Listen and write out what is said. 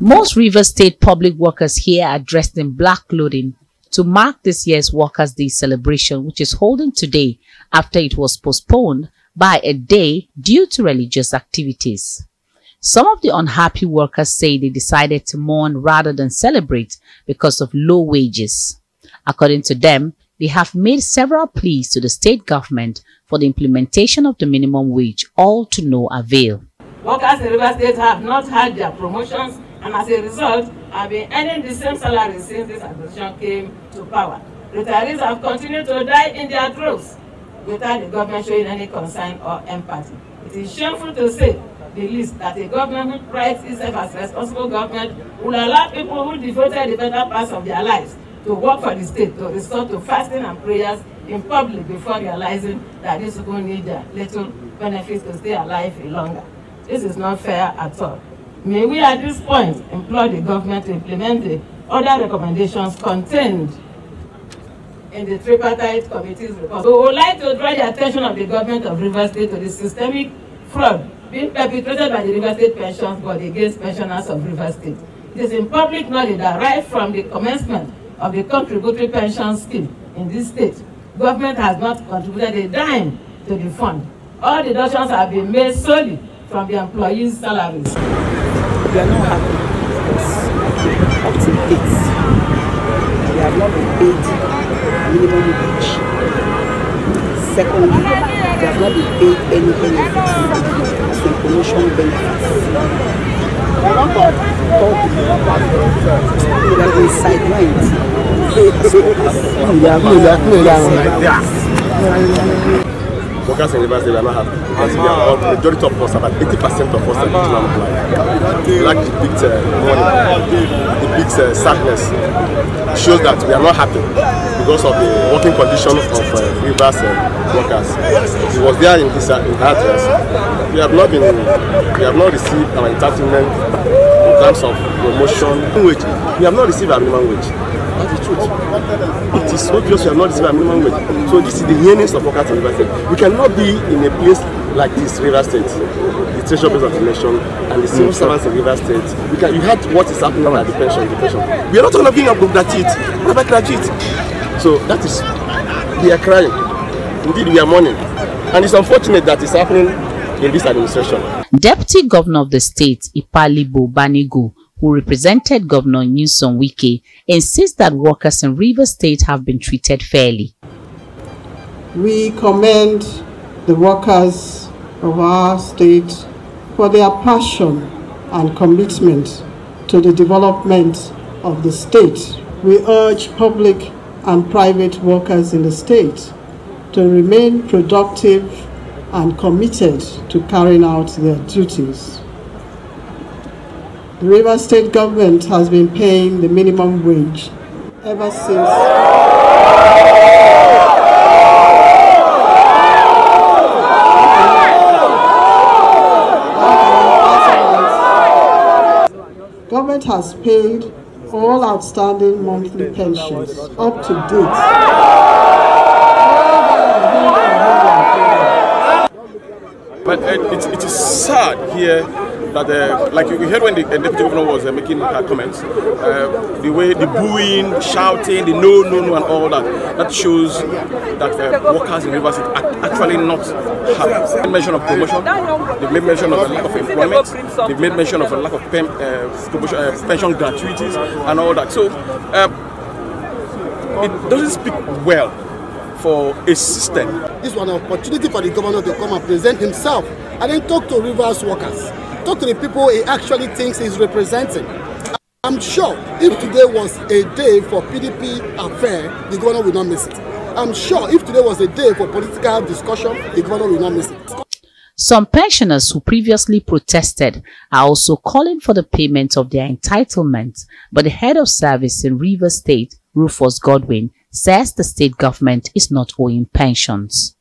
Most River State public workers here are dressed in black clothing to mark this year's Workers' Day celebration, which is holding today after it was postponed by a day due to religious activities. Some of the unhappy workers say they decided to mourn rather than celebrate because of low wages. According to them, they have made several pleas to the state government for the implementation of the minimum wage, all to no avail. Workers in River State have not had their promotions and as a result I've been earning the same salary since this administration came to power. Retirees have continued to die in their droves without the government showing any concern or empathy. It is shameful to say the least that a government who prides itself as responsible government will allow people who devoted the better parts of their lives to work for the state to resort to fasting and prayers in public before realizing that these people need their little benefits to stay alive longer. This is not fair at all. May we at this point implore the government to implement the other recommendations contained in the tripartite committee's report. We would like to draw the attention of the government of Rivers State to the systemic fraud being perpetrated by the Rivers State Pensions Board against pensioners of Rivers State. It is in public knowledge that right from the commencement of the contributory pension scheme in this state, government has not contributed a dime to the fund. All deductions have been made solely from the employees' salaries. We are not happy because up to date, we have not been paid minimum wage. Secondly, we have not been paid any benefits as in promotion benefits. We have been sidelined. Workers in Rivers State are not happy because we are all, majority of us, about 80% of us are regional like the big uh, money, the big uh, sadness shows that we are not happy because of the working condition of uh, Rivers uh, workers. It was there in this uh, in address. We have not been, we have not received our entitlement in terms of promotion. Wage. We have not received our minimum wage. That's the truth. It is obvious we have not received our minimum wage. So this is the yearnings of in River State. We cannot be in a place like this, River State, the treasure base of the nation, and the civil servants in River State. We can, you heard what is happening at the pension, the pension. We are not talking about being a graduate, what about graduate? So that is, we are crying. Indeed, we are mourning. And it's unfortunate that it's happening in this administration. Deputy Governor of the state, Ipalibo Banigo, who represented Governor Nyesom Wike, insists that workers in River State have been treated fairly. We commend the workers of our state for their passion and commitment to the development of the state. We urge public and private workers in the state to remain productive and committed to carrying out their duties. The River State government has been paying the minimum wage ever since. Government has paid all outstanding monthly pensions up to date. But uh, it, it is sad here that, uh, like we heard when the uh, deputy governor was uh, making her comments, uh, the way the booing, shouting, the no, no, no, and all that, that shows that uh, workers in Rivers are actually not. They made mention of promotion, they made mention of a lack of employment, they made mention of a lack of pen, uh, promotion, uh, pension gratuities, and all that. So uh, it doesn't speak well for a system This was an opportunity for the governor to come and present himself and then talk to Rivers workers, talk to the people he actually thinks he's representing. I'm sure if today was a day for PDP affair, the governor will not miss it. I'm sure if today was a day for political discussion, the governor will not miss it. Some pensioners who previously protested are also calling for the payment of their entitlements, but the head of service in River State, Rufus Godwin, says the state government is not owing pensions.